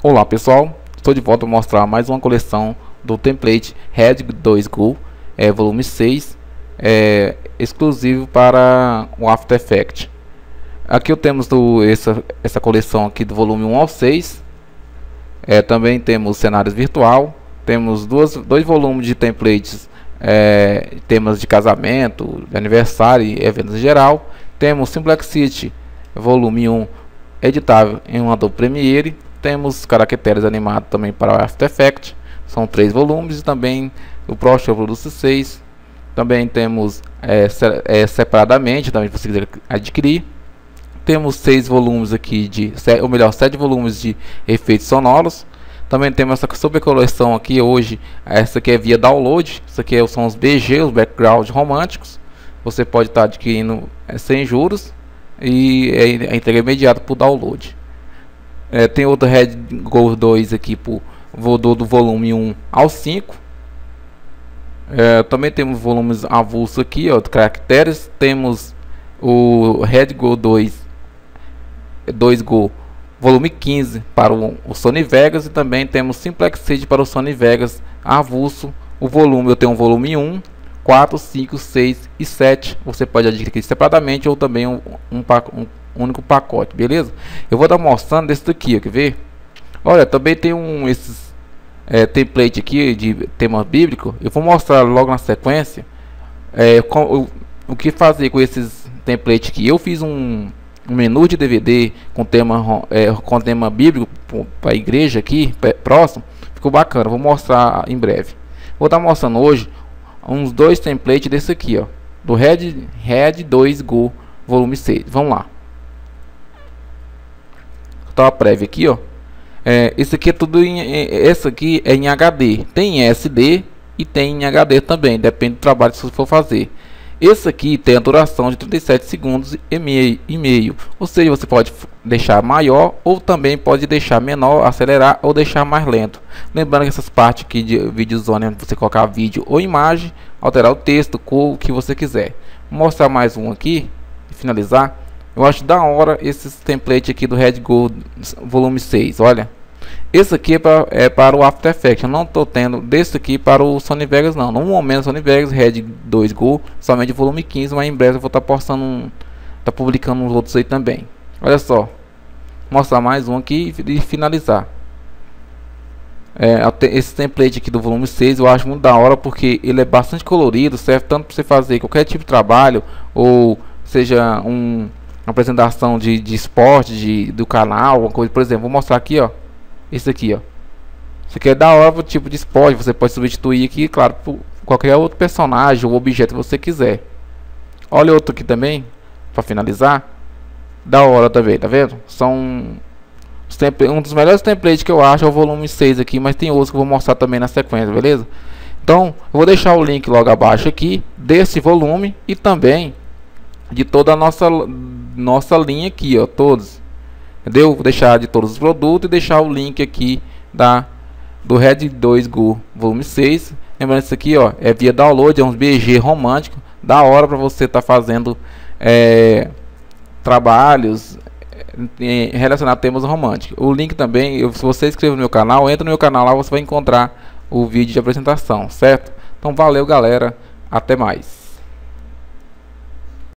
Olá pessoal, estou de volta para mostrar mais uma coleção do template Red 2 Go, é, volume 6, é, exclusivo para o After Effects. Aqui temos do, essa, essa coleção aqui do volume 1 ao 6, é, também temos cenários virtual, temos duas, dois volumes de templates, é, temas de casamento, de aniversário e eventos em geral, temos Simplex City volume 1 editável em um Adobe Premiere temos caracteres animados também para After Effects, são três volumes, e também o ProShow Produce 6. Também temos é, é, separadamente, também para você quiser adquirir. Temos seis volumes aqui de, ou melhor, sete volumes de efeitos sonoros. Também temos essa super coleção aqui hoje, essa aqui é via download, isso aqui são os BG, os backgrounds românticos. Você pode estar adquirindo é, sem juros e é, é entrega imediata por download. É, tem outro Red Gold 2 aqui por do, do volume 1 ao 5. É, também temos volumes avulsos aqui, ó, de caracteres. Temos o Red Gold 2 2 Go volume 15 para o, o, Sony Vegas e também temos Simplex Seed para o Sony Vegas avulso. O volume eu tenho um volume 1, 4, 5, 6 e 7. Você pode adquirir separadamente ou também um, um, um único pacote, beleza? Eu vou dar mostrando desse daqui, ó, quer ver? Olha, também tem um esses é, template aqui de tema bíblico. Eu vou mostrar logo na sequência é, com, o, o que fazer com esses templates aqui. Eu fiz um, um menu de DVD com tema é, com tema bíblico para a igreja aqui próximo. Ficou bacana. Vou mostrar em breve. Vou estar mostrando hoje uns dois templates desse aqui, ó, do Red Red 2 Go volume 6. Vamos lá tá a prévia aqui, ó. É, esse aqui é tudo em, esse aqui é em HD. Tem SD e tem em HD também, depende do trabalho que você for fazer. Esse aqui tem a duração de 37 segundos e meio, e meio, ou seja, você pode deixar maior ou também pode deixar menor, acelerar ou deixar mais lento. Lembrando que essas partes aqui de vídeo zone, onde você colocar vídeo ou imagem, alterar o texto, cor, o que você quiser. Vou mostrar mais um aqui e finalizar. Eu acho da hora esses template aqui do Red Gold volume 6, olha. Esse aqui é para, é para o After Effects, eu não estou tendo desse aqui para o Sony Vegas não. No momento Sony Vegas Red 2 Go, somente volume 15, mas em breve eu vou estar tá postando, um, tá publicando uns outros aí também. Olha só. Mostrar mais um aqui e finalizar. É, esse template aqui do volume 6 eu acho muito da hora porque ele é bastante colorido, serve tanto para você fazer qualquer tipo de trabalho ou seja um apresentação de, de esporte de, do canal, uma coisa, por exemplo, vou mostrar aqui, ó. Esse aqui, ó. Isso aqui é da hora pro tipo de esporte, você pode substituir aqui, claro, por qualquer outro personagem ou objeto que você quiser. Olha outro aqui também, para finalizar. Da hora também, tá vendo? São um dos melhores templates que eu acho é o volume 6 aqui, mas tem outros que eu vou mostrar também na sequência, beleza? Então, eu vou deixar o link logo abaixo aqui desse volume e também de toda a nossa nossa linha aqui, ó, todos. Entendeu? Vou deixar de todos os produtos e deixar o link aqui da do Red 2 Go volume 6. Lembrando isso aqui, ó, é via download, é uns BG romântico, da hora para você estar tá fazendo é, trabalhos é, relacionados a temas românticos. O link também, eu, se você inscrever no meu canal, entra no meu canal lá, você vai encontrar o vídeo de apresentação, certo? Então valeu, galera, até mais.